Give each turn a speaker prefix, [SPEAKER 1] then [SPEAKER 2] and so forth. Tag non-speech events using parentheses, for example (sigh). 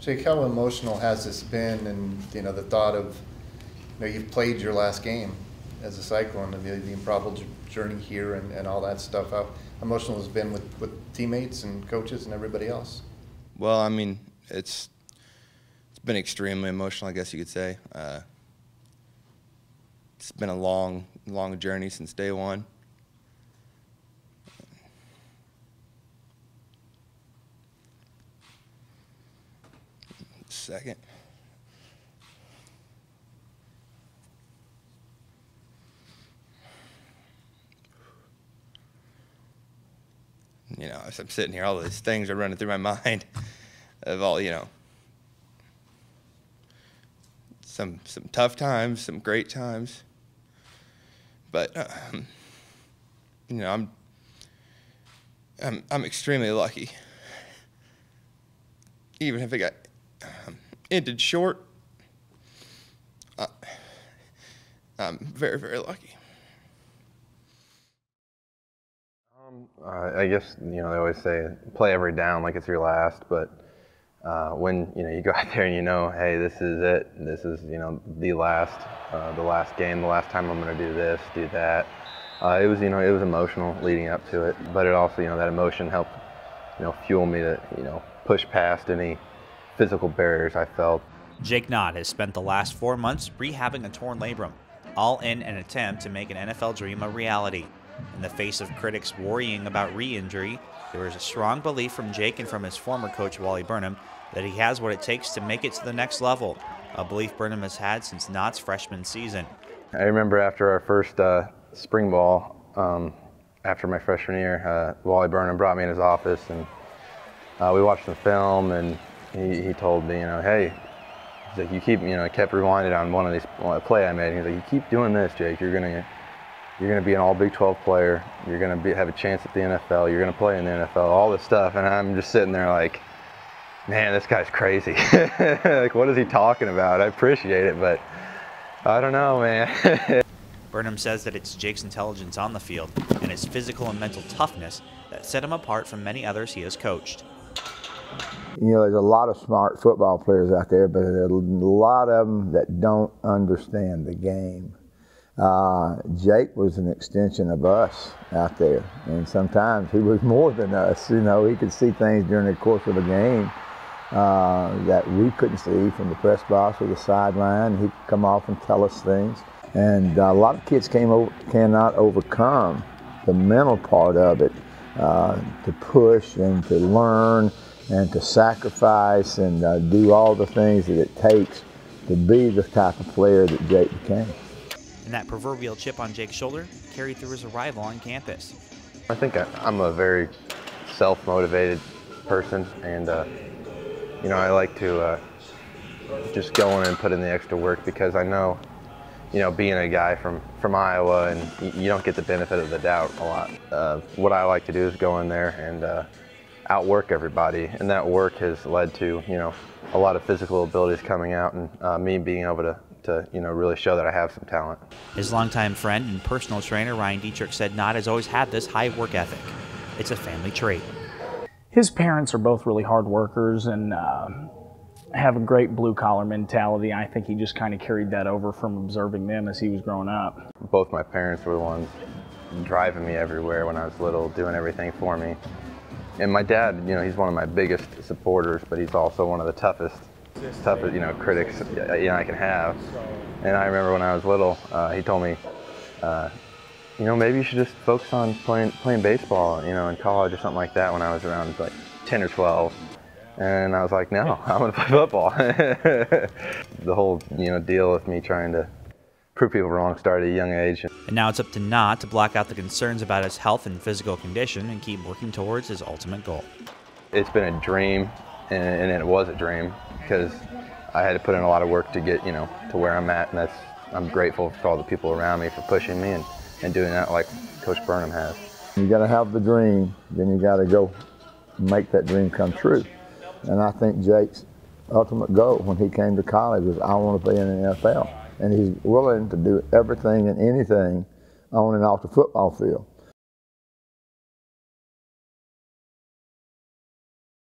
[SPEAKER 1] Jake, how emotional has this been? And you know, the thought of you know you've played your last game as a Cyclone, the, the improbable journey here, and, and all that stuff. How emotional has been with, with teammates and coaches and everybody else?
[SPEAKER 2] Well, I mean, it's it's been extremely emotional, I guess you could say. Uh, it's been a long, long journey since day one. Second. You know, as I'm sitting here, all these things are running through my (laughs) mind of all, you know, some some tough times, some great times. But um, you know, I'm I'm I'm extremely lucky. Even if it got um, ended short, uh, I'm very very lucky.
[SPEAKER 3] Um, uh, I guess you know they always say play every down like it's your last, but uh, when you know you go (laughs) out there and you know, hey, this is it. This is you know the last, uh, the last game, the last time I'm going to do this, do that. Uh, it was you know it was emotional leading up to it, but it also you know that emotion helped you know fuel me to you know push past any physical barriers I felt.
[SPEAKER 4] Jake Knott has spent the last four months rehabbing a torn labrum, all in an attempt to make an NFL dream a reality. In the face of critics worrying about re-injury, there is a strong belief from Jake and from his former coach Wally Burnham that he has what it takes to make it to the next level, a belief Burnham has had since Knott's freshman season.
[SPEAKER 3] I remember after our first uh, spring ball, um, after my freshman year, uh, Wally Burnham brought me in his office and uh, we watched the film and he, he told me, you know, hey, he's like, you keep, you know, I kept rewinding on one of these one play I made. He's like, you keep doing this, Jake. You're gonna, you're gonna be an All Big 12 player. You're gonna be, have a chance at the NFL. You're gonna play in the NFL. All this stuff, and I'm just sitting there like, man, this guy's crazy. (laughs) like, what is he talking about? I appreciate it, but I don't know, man. (laughs)
[SPEAKER 4] Burnham says that it's Jake's intelligence on the field and his physical and mental toughness that set him apart from many others he has coached.
[SPEAKER 5] You know, there's a lot of smart football players out there, but a lot of them that don't understand the game. Uh, Jake was an extension of us out there, and sometimes he was (laughs) more than us. You know, he could see things during the course of a game uh, that we couldn't see from the press box or the sideline. He could come off and tell us things. And a lot of kids came over, cannot overcome the mental part of it uh, to push and to learn and to sacrifice and uh, do all the things that it takes to be the type of player that Jake became.
[SPEAKER 4] And that proverbial chip on Jake's shoulder carried through his arrival on campus.
[SPEAKER 3] I think I, am a very self-motivated person and uh, you know, I like to uh, just go in and put in the extra work because I know, you know, being a guy from, from Iowa and you don't get the benefit of the doubt a lot. Uh, what I like to do is go in there and uh, outwork everybody, and that work has led to, you know, a lot of physical abilities coming out and uh, me being able to, to, you know, really show that I have some talent.
[SPEAKER 4] His longtime friend and personal trainer, Ryan Deatrick, said Knott has always had this high work ethic. It's a family trait
[SPEAKER 6] his parents are both really hard workers and uh, have a great blue collar mentality. I think he just kind of carried that over from observing them as he was growing up.
[SPEAKER 3] Both my parents were the ones driving me everywhere when I was little, doing everything for me. And my dad, you know, he's one of my biggest supporters, but he's also one of the toughest, toughest, you know, critics you know, I can have. And I remember when I was little, uh, he told me, uh, you know, maybe you should just focus on playing playing baseball, you know, in college or something like that when I was around like 10 or 12. And I was like, no, (laughs) I'm gonna play football. (laughs) the whole, you know, deal with me trying to prove people wrong started at a young age.
[SPEAKER 4] And now it's up to Knott to block out the concerns about his health and physical condition and keep working towards his ultimate goal.
[SPEAKER 3] It's been a dream, and, it was a dream because I had to put in a lot of work to get, you know, to where I'm at, and that's I'm grateful for all the people around me for pushing me and and doing that like Coach Burnham has.
[SPEAKER 5] You got to have the dream, then you got to go make that dream come true. And I think Jake's ultimate goal when he came to college was, I want to be in the NFL. And he's willing to do everything and anything on and off the football field.